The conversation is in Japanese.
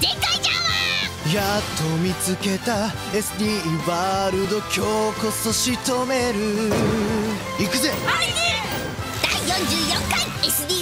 でかいじゃんわやっと見つけた SD ワールド今日こそ仕留める。行くぜ。兄貴第44回 SD